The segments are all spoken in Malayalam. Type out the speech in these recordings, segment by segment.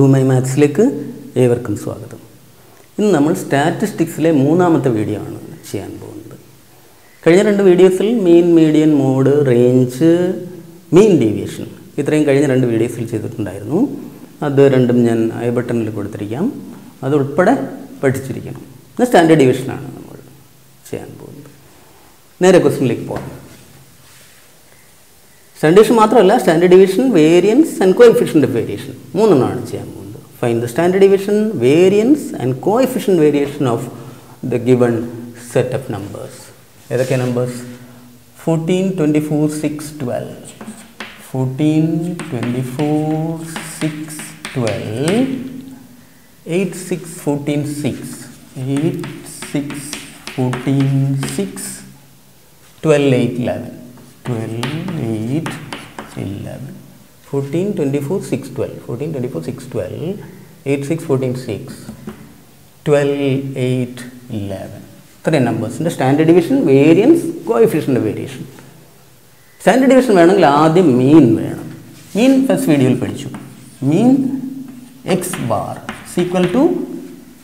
ഡു മൈ മാത്സിലേക്ക് ഏവർക്കും സ്വാഗതം. ഇന്ന് നമ്മൾ സ്റ്റാറ്റിസ്റ്റിക്സിലെ മൂന്നാമത്തെ വീഡിയോ ആണ് ചെയ്യാൻ പോകുന്നത്. കഴിഞ്ഞ രണ്ട് വീഡിയോസിൽ mean median mode range mean deviation ഇത്രയും കഴിഞ്ഞ രണ്ട് വീഡിയോസിൽ ചെയ്തിട്ടുണ്ടായിരുന്നു. അത് രണ്ടും ഞാൻ ഐ ബട്ടണിൽ കൊടുത്തിരിക്കാം. അതുൾപ്പെടെ പഠിച്ചിരിക്കണം. സ്റ്റാൻഡേർഡ് ഡിവിഷനാണ് നമ്മൾ ചെയ്യാൻ പോകുന്നത്. നേരെ ക്വസ്റ്റിനിലേക്ക് പോകാം. Standardization matra standard deviation, variance and coefficient of variation. Find the standard deviation, variance and coefficient variation of the given set of numbers. Either can numbers 14, 24, 6, 12. 14, 24, 6, 12. 8, 6, 14, 6. 8, 6, 14, 6. 12, 8, 11. 12, 8, 11, 14, 24, 6, 12, 14, 24, 6, 12, 8, 6, 14, 6, 12, 8, 11. ഇത്രയും നമ്പേഴ്സിന്റെ സ്റ്റാൻഡേർഡ് ഡിവിഷൻ വേരിയൻസ് കോയിഫിഷ്യന്റെ വേരിയേഷൻ സ്റ്റാൻഡേർഡ് ഡിവിഷൻ വേണമെങ്കിൽ ആദ്യം മീൻ വേണം. മീൻ ഫസ്റ്റ് വീഡിയോയിൽ പഠിച്ചു. Mean x bar is equal to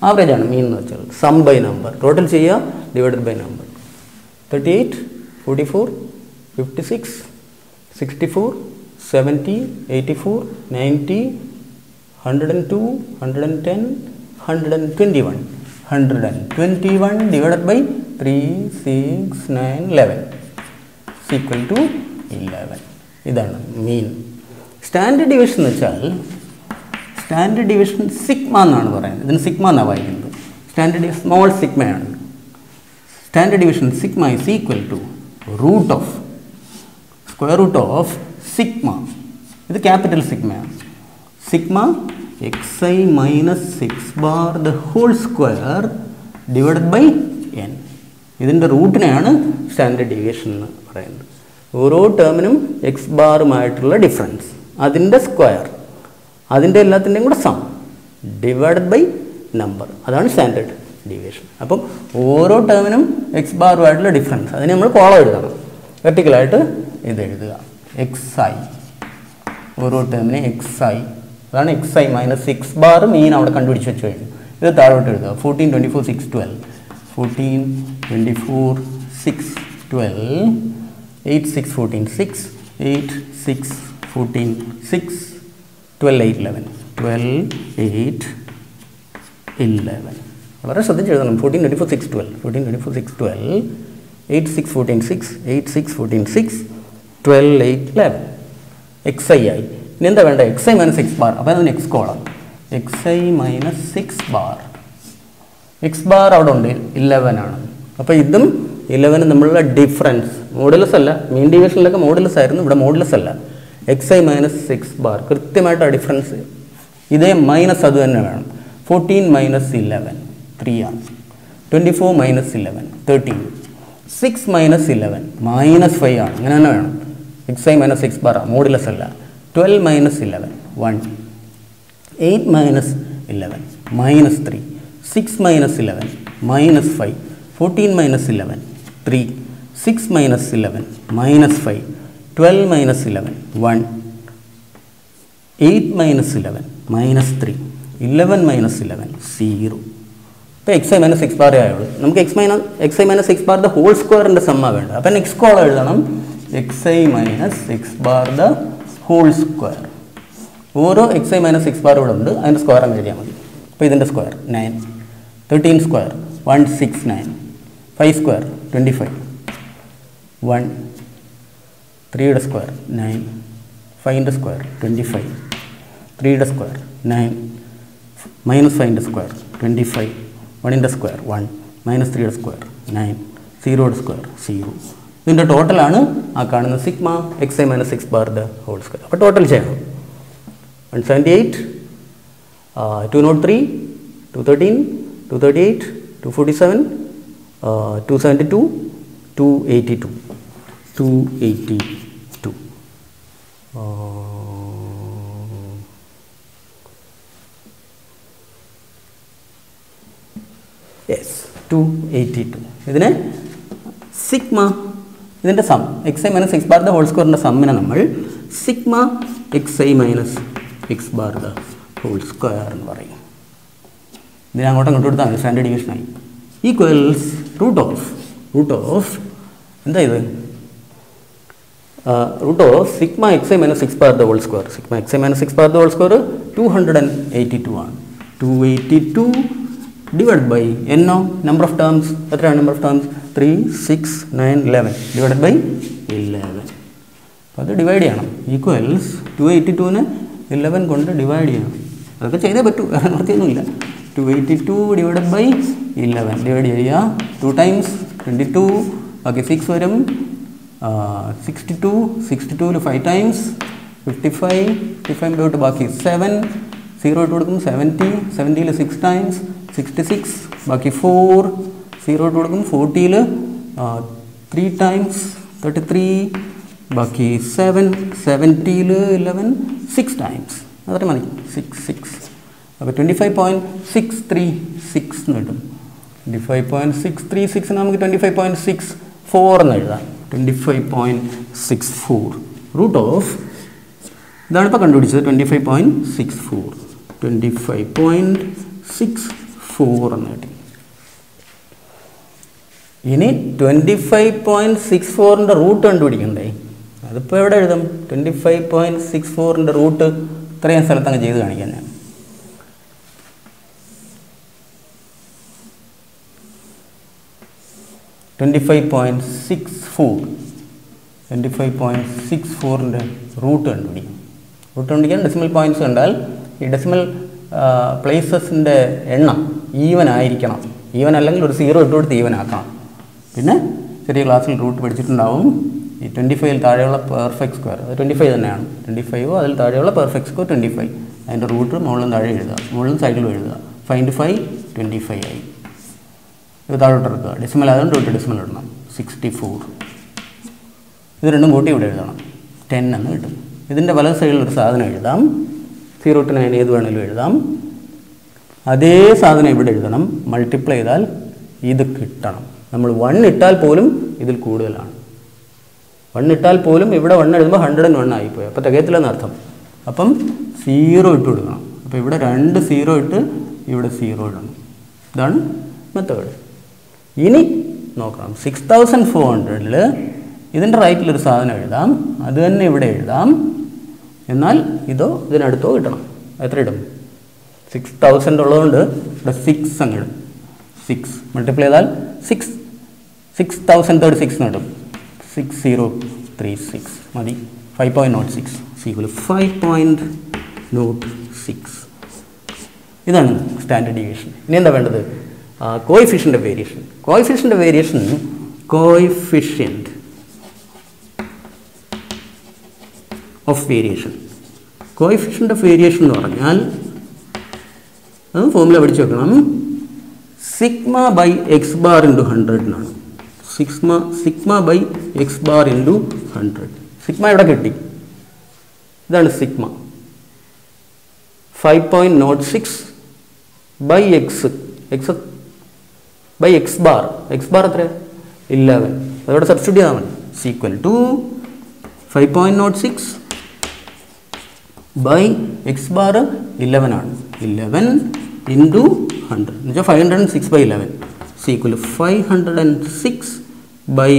average ആണ് മീൻ എന്ന് വെച്ചാൽ സം ബൈ നമ്പർ ടോട്ടൽ ചെയ്യുക divided by number thirty eight forty four fifty six sixty four seventy eighty four ninety hundred and two hundred and ten hundred and twenty one hundred and twenty one divided by three six nine eleven is equal to eleven ഇതാണ് മീൻ സ്റ്റാൻഡേർഡ് ഡിവിഷൻ എന്ന് വെച്ചാൽ സ്റ്റാൻഡേർഡ് ഡിവിഷൻ സിഗ്മ എന്നാണ് പറയുന്നത്. ഇതിന് സിഗ്മ എന്നാണ് വായിക്കുന്നത്? Standard small സിഗ്മയാണ് standard division sigma is equal to root of square root of sigma ഇത് capital സിഗ്മയാണ് sigma x i minus six bar the whole square divided by n ഇതിന്റെ റൂട്ടിനെയാണ് സ്റ്റാൻഡേർഡ് ഡീവിയേഷൻ എന്ന് പറയുന്നത്. ഓരോ ടേമിനും എക്സ് ബാറുമായിട്ടുള്ള ഡിഫറൻസ് അതിന്റെ സ്ക്വയർ അതിന്റെ എല്ലാത്തിന്റെയും കൂടെ സം ഡിവൈഡഡ് ബൈ നമ്പർ അതാണ് സ്റ്റാൻഡേർഡ് ഡീവിയേഷൻ അപ്പം ഓരോ ടേമിനും എക്സ് ബാറുമായിട്ടുള്ള ഡിഫറൻസ് അതിന് നമ്മൾ കോളം എഴുതണം. വെർട്ടിക്കലായിട്ട് ഇത് എഴുതുക എക്സ് ഐ ഓരോ ടേമിന് എക്സ് ഐ അതാണ് x i minus six bar mean അവിടെ കണ്ടുപിടിച്ച് വെച്ച് കഴിഞ്ഞു ഇത് താഴോട്ട് എഴുതുക fourteen twenty four six twelve fourteen twenty four six twelve eight six fourteen six eight six fourteen six twelve eight eleven twelve eight eleven വളരെ ശ്രദ്ധിച്ച് എഴുതണം. Fourteen twenty four six twelve fourteen twenty four six twelve eight six fourteen six eight six fourteen six twelve eight eleven x i ആയി. ഇനി എന്താ വേണ്ട? X i minus x bar അപ്പോൾ അതിന് x column x i minus six bar x bar അവിടെ ഉണ്ട്. ഇലവൻ ആണ്. അപ്പോൾ ഇതും ഇലവനും തമ്മിലുള്ള ഡിഫറൻസ് മോഡുലസ് അല്ല. മീൻ ഡിവിഷനിലൊക്കെ മോഡുലസ് ആയിരുന്നു. ഇവിടെ മോഡുലസ് അല്ല. X i minus six bar കൃത്യമായിട്ട് ആ ഡിഫറൻസ് ഇതേ മൈനസ് അത് തന്നെ വേണം. ഫോർട്ടീൻ മൈനസ് ഇലവൻ ത്രീ ആണ്. Twenty four minus eleven thirteen six minus eleven minus five ആണ്. അങ്ങനെ തന്നെ വേണം. X i minus six bar modulus അല്ല. Twelve minus eleven one eight minus eleven minus three six minus eleven minus five fourteen minus eleven three six minus eleven minus five twelve minus eleven one eight minus eleven minus three eleven minus eleven zero ഇപ്പോൾ എക്സ് ഐ മൈനസ് എക്സ് ബാറേ ആയുള്ളൂ നമുക്ക് x minus x i minus x ബാറിന്റെ ഹോൾ സ്ക്വയറിന്റെ സമ്മ വേണ്ട അപ്പം എക്സ് കോളം എഴുതണം. X i minus six bar the whole square ഓരോ x i minus six bar ഇവിടെ ഉണ്ട് അതിന്റെ സ്ക്വയർ അങ്ങ് എഴുതിയാൽ മതി. അപ്പോൾ ഇതിന്റെ square nine thirteen square one six nine five square twenty five one ത്രീയുടെ square nine ഫൈവിന്റെ square twenty five ത്രീയുടെ സ്ക്വയർ നയൻ മൈനസ് ഫൈവിന്റെ സ്ക്വയർ ട്വന്റി ഫൈവ് വണ്ണിന്റെ സ്ക്വയർ വൺ മൈനസ് ത്രീയുടെ സ്ക്വയർ നയൻ സീറോയുടെ സ്ക്വയർ സീറോ ഇതിന്റെ ടോട്ടലാണ് ആ കാണുന്ന sigma x i minus six bar the whole square അപ്പോൾ ടോട്ടൽ ചെയ്യണം one seventy eight two nought three two thirteen two thirty eight two forty seven two seventy two two eighty two two eighty two yes two eighty two ഇതിനെ സിഗ്മ ഇതിന്റെ sum x i minus x bar the whole സ്ക്വയറിന്റെ സമ്മിനെ നമ്മൾ sigma x i minus x bar the whole square എന്ന് പറയും. ഇതിനെ അങ്ങോട്ട് അങ്ങോട്ട് കൊടുത്താൽ മതി standard ഡിവിഷനായി equals root of root of എന്താ ഇത്? Root of sigma x i minus six bar the whole square sigma x i minus six bar the whole square two hundred and eighty two ആണ്. Two eighty two divide by എന്നോ നമ്പർ ഓഫ് ടേംസ് എത്രയാണ് number of terms three six nine eleven divided by eleven അപ്പോൾ അത് ഡിവൈഡ് ചെയ്യണം. ഈക്വൽസ് ടു എയ്റ്റി ടുവിന് ഇലവൻ കൊണ്ട് ഡിവൈഡ് ചെയ്യണം. അതൊക്കെ ചെയ്തേ പറ്റൂ വേറെ നിവർത്തിയൊന്നുമില്ല two eighty two divided by eleven divide ചെയ്യുക. ടു ടൈംസ് ട്വന്റി ടു ബാക്കി സിക്സ് വരും. സിക്സ്റ്റി ടു സിക്സ്റ്റി ടുവിൽ five times fifty five fifty five തൊട്ട് ബാക്കി സെവൻ സീറോ ഇട്ട് കൊടുക്കും സെവന്റി സെവന്റിയിൽ സിക്സ് ടൈംസ് സിക്സ്റ്റി സിക്സ് ബാക്കി ഫോർ സീറോ ഇട്ട് കൊടുക്കും ഫോർട്ടിയിൽ ത്രീ ടൈംസ് തേർട്ടി ത്രീ ബാക്കി സെവൻ സെവന്റിയിൽ ഇലവൻ സിക്സ് ടൈംസ് അത്ര മതി സിക്സ് സിക്സ് അപ്പോൾ twenty five point six three six എന്ന് കിട്ടും. Twenty five point six three six നമുക്ക് twenty five point six four എന്ന് എഴുതാം. Twenty five point six four root of ഇതാണ് ഇപ്പോൾ കണ്ടുപിടിച്ചത്. Twenty five point six four twenty five point six four എന്ന് കിട്ടി. ഇനി ട്വന്റി ഫൈവ് പോയിന്റ് സിക്സ് ഫോറിന്റെ റൂട്ട് കണ്ടുപിടിക്കണ്ടേ? അതിപ്പോൾ എവിടെ എഴുതും? ട്വന്റി ഫൈവ് പോയിന്റ് സിക്സ് ഫോറിന്റെ റൂട്ട് ഇത്രയും സ്ഥലത്ത് അങ്ങ് ചെയ്ത് കാണിക്കാൻ ഞാൻ. Twenty five point six four twenty five point six ഫോറിന്റെ റൂട്ട് കണ്ടുപിടിക്കും. റൂട്ട് കണ്ടുപിടിക്കാൻ ഡെസിമൽ പോയിന്റ്സ് കണ്ടാൽ ഈ ഡെസിമൽ പ്ലേസസിന്റെ എണ്ണം ഈവൻ ആയിരിക്കണം. ഈവൻ അല്ലെങ്കിൽ ഒരു സീറോ ഇട്ട് കൊടുത്ത് ഈവൻ ആക്കണം. പിന്നെ ചെറിയ ക്ലാസ്സിൽ റൂട്ട് പഠിച്ചിട്ടുണ്ടാവും. ഈ ട്വന്റി ഫൈവിൽ താഴെയുള്ള പെർഫെക്റ്റ് സ്ക്വയർ അത് ട്വന്റി ഫൈവ് തന്നെയാണ്. ട്വന്റി ഫൈവ് അതിൽ താഴെയുള്ള പെർഫെക്റ്റ് സ്ക്വയർ ട്വന്റി ഫൈവ് അതിന്റെ റൂട്ട് മുകളിലും താഴെ എഴുതുക. മുകളിലും സൈഡിലും എഴുതുക. ഫൈവ് ഫൈവ് ട്വന്റി ഫൈവ് ആയി. ഇത് താഴോട്ട് എടുക്കുക. ഡെസിമൽ അതുകൊണ്ട് തൊട്ട് ഡെസിമൽ ഇടണം. സിക്സ്റ്റി ഫോർ ഇത് രണ്ടും കൂട്ടി ഇവിടെ എഴുതണം. ടെൻ എന്ന് കിട്ടും. ഇതിന്റെ വലത് സൈഡിൽ ഒരു സാധനം എഴുതാം. സീറോ ടു നയൻ ഏത് വേണമെങ്കിലും എഴുതാം. അതേ സാധനം ഇവിടെ എഴുതണം. മൾട്ടിപ്ലൈ ചെയ്താൽ ഇത് കിട്ടണം. നമ്മൾ വൺ ഇട്ടാൽ പോലും ഇതിൽ കൂടുതലാണ്. വൺ ഇട്ടാൽ പോലും ഇവിടെ വൺ എഴുതുമ്പോൾ ഹൺഡ്രഡ് ആൻഡ് വൺ ആയിപ്പോയി. അപ്പോൾ തികയത്തില്ലെന്ന് അർത്ഥം. അപ്പം സീറോ ഇട്ട് കൊടുക്കണം. അപ്പോൾ ഇവിടെ രണ്ട് സീറോ ഇട്ട് ഇവിടെ സീറോ ഇടണം. ഇതാണ് മെത്തേഡ് ഇനി നോക്കണം. സിക്സ് തൗസൻഡ് ഫോർ ഹൺഡ്രഡിൽ ഇതിന്റെ റൈറ്റിലൊരു സാധനം എഴുതാം. അത് തന്നെ ഇവിടെ എഴുതാം. എന്നാൽ ഇതോ ഇതിനടുത്തോ കിട്ടണം. എത്ര ഇടും? സിക്സ് തൗസൻഡ് ഉള്ളതുകൊണ്ട് ഇവിടെ സിക്സ് അങ്ങ് ഇടും. സിക്സ് മൾട്ടിപ്ലൈ ചെയ്താൽ six six thousand thirty six കിട്ടും സിക്സ് സീറോ ത്രീ സിക്സ് മതി five point nought six is equal five point nought six ഇതാണ് സ്റ്റാൻഡേർഡ് ഡീവിയേഷൻ ഇനി എന്താ വേണ്ടത്? കോയിഫിഷ്യന്റെ variation കോയിഫിഷ്യന്റെ variation coefficient of variation coefficient variation എന്ന് പറഞ്ഞാൽ അത് പഠിച്ചു വെക്കണം. Sigma by x bar into ഹൺഡ്രഡിനാണ് sigma sigma by x bar into hundred sigma ഇവിടെ കിട്ടി? ഇതാണ് sigma. Five point nought six by x x by x bar x bar എത്ര? ഇലവൻ അതോടെ സബ്സ്റ്റിറ്റ്യൂട്ട് ചെയ്താൽ മതി. Is equal to five point nought six by x bar eleven ആണ്. ഇലവൻ ഇന്റു ഹൺഡ്രഡ് എന്ന് വെച്ചാൽ five hundred and six by eleven is equal five hundred and six by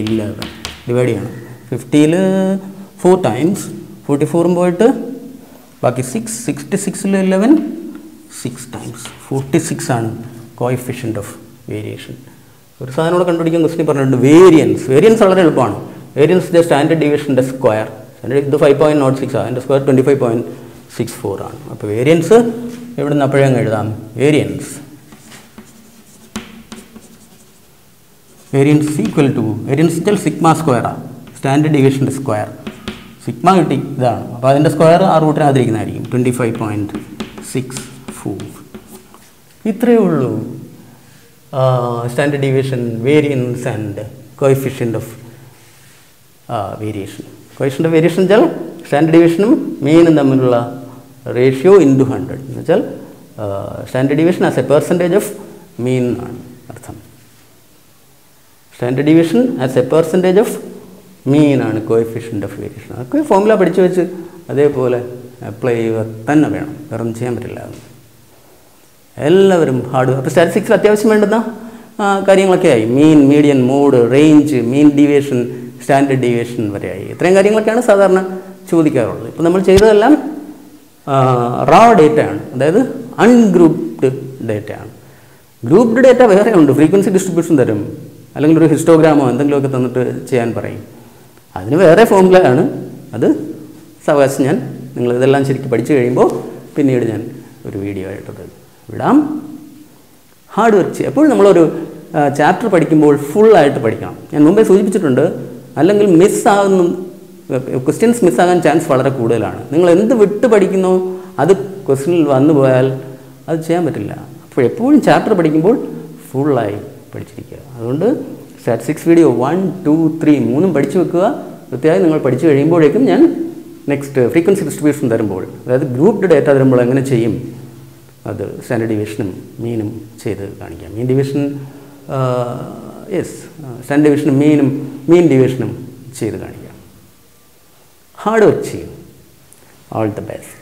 eleven divide ചെയ്യണം ഫിഫ്റ്റിയിൽ ഫോർ ടൈംസ് ഫോർട്ടി ഫോറും പോയിട്ട് ബാക്കി സിക്സ് സിക്സ്റ്റി സിക്സിൽ eleven six times forty six ആണ് കോയിഫിഷ്യന്റ് ഓഫ് വേരിയേഷൻ ഒരു സാധനം കൂടെ കണ്ടുപിടിക്കാൻ ക്വസ്റ്റിൻ പറഞ്ഞിട്ടുണ്ട്. വേരിയൻസ് വേരിയൻസ് വളരെ എളുപ്പമാണ്. വേരിയൻസ് ദ സ്റ്റാൻഡേർഡ് ഡിവിഷന്റെ സ്ക്വയർ സ്റ്റാൻഡേർഡ് ഇത് ഫൈവ് പോയിന്റ് നോട്ട് സിക്സ് ആണ് അതിന്റെ square twenty five point six four ആണ്. അപ്പോൾ വേരിയൻസ് ഇവിടുന്ന് അപ്പോഴേ അങ്ങ് എഴുതാം. Variance variance equal to variance വെച്ചാൽ സിഗ്മ സ്ക്വയറാണ് സ്റ്റാൻഡേർഡ് ഡിവിഷന്റെ സ്ക്വയർ സിഗ്മ കിട്ടി ഇതാണ്. അപ്പോൾ അതിന്റെ സ്ക്വയർ ആ റൂട്ടിനകത്തിരിക്കുന്നതായിരിക്കും twenty five point six four ഇത്രയേ ഉള്ളൂ. Standard division variance and coefficient of variation coefficient of variation വെച്ചാൽ സ്റ്റാൻഡേർഡ് ഡിവിഷനും മീനും തമ്മിലുള്ള റേഷ്യോ ഇന്റു ഹൺഡ്രഡ് എന്ന് വെച്ചാൽ standard division as a percentage of mean ആണ്. അർത്ഥം. Standard division as a percentage of mean ആണ് കോയിഫിഷ്യന്റ് ഓഫ് വേരിയേഷൻ അതൊക്കെ ഫോമുല പഠിച്ചു വെച്ച് അതേപോലെ അപ്ലൈ ചെയ്യുക തന്നെ വേണം. വേറൊന്നും ചെയ്യാൻ പറ്റില്ല. എല്ലാവരും ഹാർഡ് അപ്പോൾ സ്റ്റാറ്റിസ്റ്റിക്സിൽ അത്യാവശ്യം വേണ്ടുന്ന കാര്യങ്ങളൊക്കെ ആയി. Mean median mode range mean deviation standard deviation വരെ ആയി. ഇത്രയും കാര്യങ്ങളൊക്കെയാണ് സാധാരണ ചോദിക്കാറുള്ളത്. ഇപ്പോൾ നമ്മൾ ചെയ്തതെല്ലാം റാ ഡേറ്റ ആണ്. അതായത് അൺഗ്രൂപ്ഡ് ഡേറ്റ ആണ്. ഗ്രൂപ്ഡ് ഡേറ്റ വേറെ ഉണ്ട് ഫ്രീക്വൻസി ഡിസ്ട്രിബ്യൂഷൻ തരും. അല്ലെങ്കിൽ ഒരു ഹിസ്റ്റോഗ്രാമോ എന്തെങ്കിലുമൊക്കെ തന്നിട്ട് ചെയ്യാൻ പറയും. അതിന് വേറെ ഫോർമുല ആണ്. അത് സാവകാശം ഞാൻ നിങ്ങൾ ഇതെല്ലാം ശരിക്കും പഠിച്ചു കഴിയുമ്പോൾ പിന്നീട് ഞാൻ ഒരു വീഡിയോ ആയിട്ടത് വിടാം. ഹാർഡ് വർക്ക് ചെയ്യുക. എപ്പോഴും നമ്മളൊരു ചാപ്റ്റർ പഠിക്കുമ്പോൾ ഫുള്ളായിട്ട് പഠിക്കണം. ഞാൻ മുമ്പേ സൂചിപ്പിച്ചിട്ടുണ്ട് അല്ലെങ്കിൽ മിസ്സാകുന്ന ക്വസ്റ്റ്യൻസ് മിസ്സാകാൻ ചാൻസ് വളരെ കൂടുതലാണ്. നിങ്ങൾ എന്ത് വിട്ട് പഠിക്കുന്നു അത് ക്വസ്റ്റ്യനിൽ വന്നു പോയാൽ അത് ചെയ്യാൻ പറ്റില്ല. അപ്പോൾ എപ്പോഴും ചാപ്റ്റർ പഠിക്കുമ്പോൾ ഫുള്ളായി പഠിച്ചിരിക്കുക. അതുകൊണ്ട് statistics video one two three മൂന്നും പഠിച്ചു വെക്കുക. കൃത്യമായി നിങ്ങൾ പഠിച്ചു കഴിയുമ്പോഴേക്കും ഞാൻ നെക്സ്റ്റ് ഫ്രീക്വൻസി ഡിസ്ട്രിബ്യൂഷൻ തരുമ്പോൾ അതായത് ഗ്രൂപ്പ്ഡ് ഡേറ്റ തരുമ്പോൾ എങ്ങനെ ചെയ്യും? അത് സ്റ്റാൻഡേർഡ് ഡിവിഷനും മീനും ചെയ്ത് കാണിക്കാം. മീൻ ഡിവിഷൻ യെസ് സ്റ്റാൻഡേർഡ് ഡിവിഷനും മീനും മീൻ ഡിവിഷനും ചെയ്ത് കാണിക്കാം. ഹാർഡ് വർക്ക് ചെയ്യും. All the best